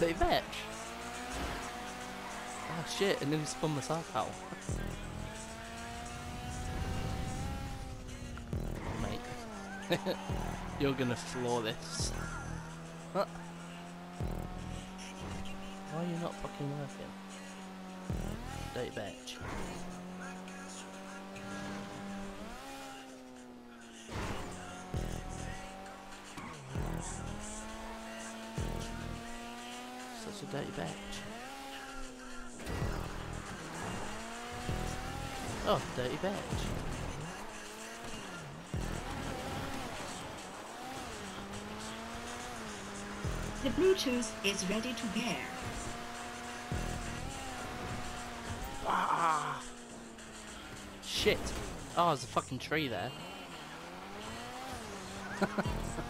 Did he? Oh shit, and then he spun myself out. Mate. You're gonna floor this. Huh? Why are you not fucking working? Dirty bitch. Such a dirty bitch. Oh, dirty bitch. The Bluetooth is ready to pair. Ah! Shit! Oh, there's a fucking tree there.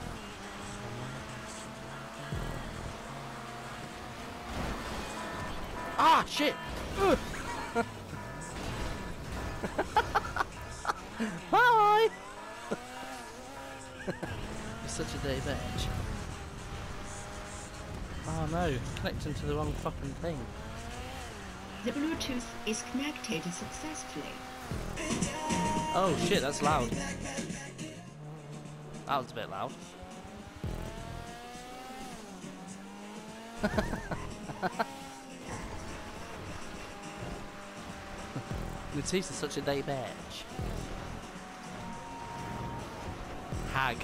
ah, shit! Ugh. Hi! You're such a day bitch. Oh no, connecting to the wrong fucking thing. The Bluetooth is connected successfully. Oh shit, that's loud. That was a bit loud. Is such a day bitch. Hag.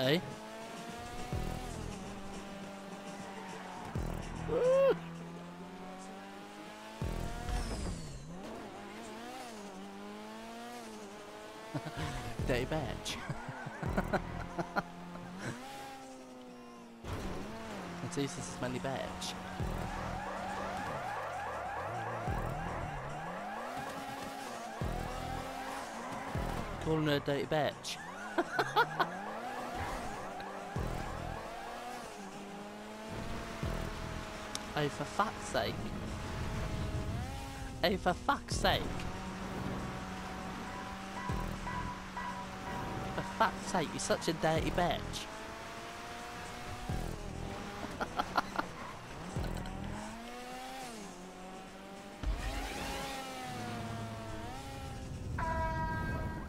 Eh? Day badge. Matisse is smelly badge. Calling her a dirty bitch. Oh, for fuck's sake. Oh, for fuck's sake. For fuck's sake, you're such a dirty bitch.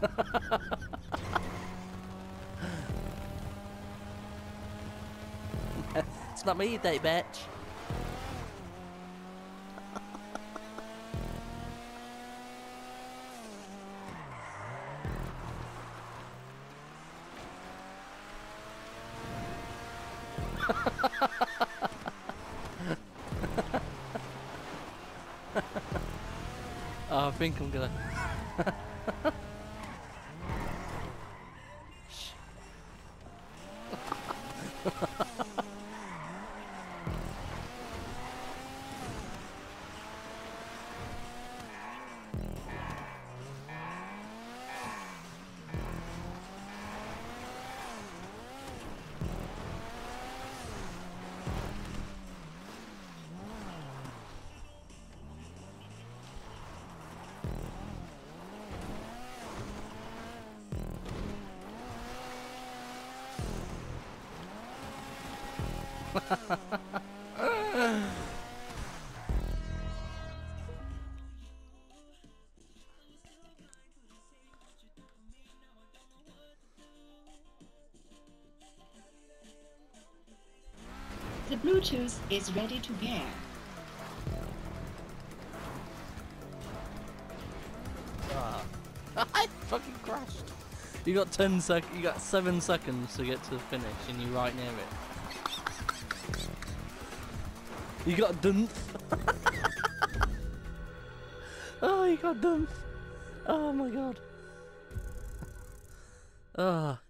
it's not me, you dirty bitch. Think I'm gonna. The Bluetooth is ready to pair. Ah. I fucking crashed. You got ten sec. You got seven seconds to get to the finish, and you're right near it. You got dumped. oh, you got dumped. Oh my god. Ah.